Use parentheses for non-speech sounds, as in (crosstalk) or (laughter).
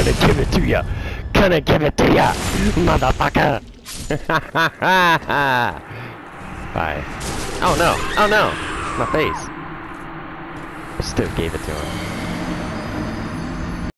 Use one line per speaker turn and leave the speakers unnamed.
Gonna give it to ya. Gonna give it to ya, motherfucker. (laughs) Bye. Oh no! Oh no! My face. Still gave it to him.